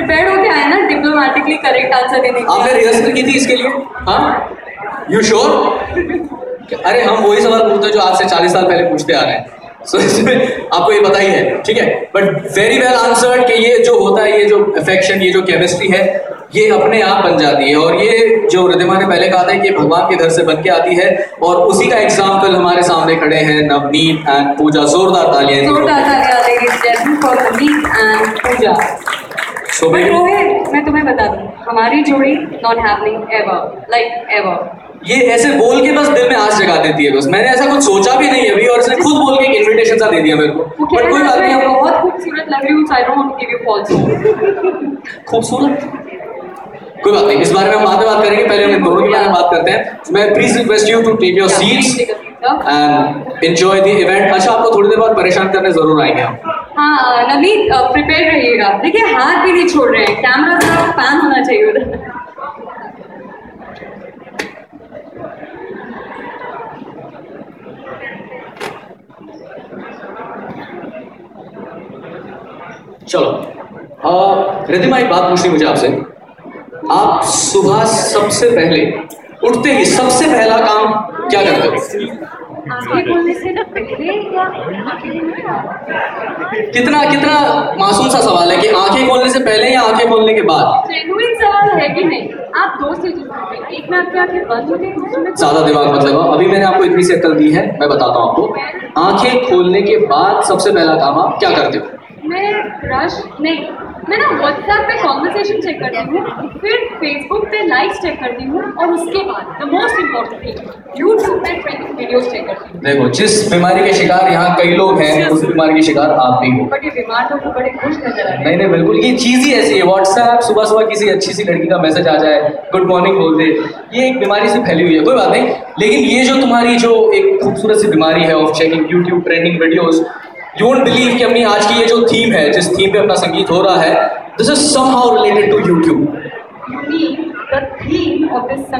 Prepared होके आए ना डिप्लोमेटिकली करेक्ट आंसर देने के आपने रिहर्सल की थी इसके लिए? हाँ? यू श्योर अरे हम वही सवाल पूछते हैं जो आज से चालीस साल पहले पूछते आ रहे हैं। सो so, इसमें आपको ये पता ही है ठीक है? बट वेरी वेल आंसर्ड कि ये जो होता है ये जो अफेक्शन ये जो केमिस्ट्री है ये अपने आप बन जाती है। और ये जो रिदिमा ने पहले कहा था कि भगवान के घर से बन के आती है और उसी का एग्ज़ाम्पल हमारे सामने खड़े हैं नवनीत एंड पूजा जोरदार तालियाँ जोरदार तालियाँ बेबी रोहित मैं तुम्हें बता दूँ हमारी जोड़ी not happening ever like ever ये ऐसे बोल के बस दिल में आस जगा देती है बस। मैंने ऐसा कुछ सोचा भी नहीं अभी और इसने खुद बोल के इनविटेशन सा दे दिया मेरे को। बट कोई बात नहीं। बहुत खूबसूरत लग रही हूँ I don't want to give you false खूबसूरत? कोई बात नहीं इस बारे में हम बाद में बात करेंगे। पहले हम दोनों के बारे में बात करते हैं। मैं please request you to take your seats and enjoy the event अच्छा आपको थोड़ी देर बाद परेशान करने ज़रूर आएँगे हम। हाँ नवनीत प्रिपेयर रहिएगा। देखिए, हाथ भी नहीं छोड़ रहे हैं। कैमरा जरा पैन होना चाहिए उधर। चलो रिधिमा, एक बात पूछनी मुझे आपसे। आप सुबह सबसे पहले उठते ही सबसे पहला काम क्या करते हो? कितना कितना मासूम सा सवाल है कि आँखें खोलने से पहले या आँखें खोलने के बाद? सवाल है कि नहीं? आप दो स्टेजेस एक में आपकी आँखें बंद होती है ज़्यादा दिमाग मत लगाओ। अभी मैंने आपको इतनी सी अक्ल दी है मैं बताता हूँ आपको। आँखें खोलने के बाद सबसे पहला काम आप क्या करते हो? मैं ब्रश नहीं। मैं ना व्हाट्सएप पे कॉन्वर्सेशन चेक करती हूँ फिर फेसबुक पे लाइक्स चेक करती हूँ और उसके बाद the most important thing YouTube पे ट्रेंडिंग वीडियोस चेक करती हूँ। देखो जिस बीमारी के शिकार यहाँ कई लोग हैं उस बीमारी के शिकार आप भी हो। बट ये बीमार लोग तो बड़े खुश नज़र आ रहे नहीं नहीं बिल्कुल ये चीज़ ही ऐसी है। व्हाट्सएप सुबह सुबह किसी अच्छी सी लड़की का मैसेज आ जाए गुड मॉर्निंग बोल दे ये एक बीमारी से फैली हुई है कोई बात नहीं। लेकिन ये जो तुम्हारी जो एक खूबसूरत सी बीमारी है of checking YouTube trending videos won't believe कि अपनी आज की ये जो थीम है, जिस थीम पे अपना संगीत हो रहा है this is somehow related to YouTube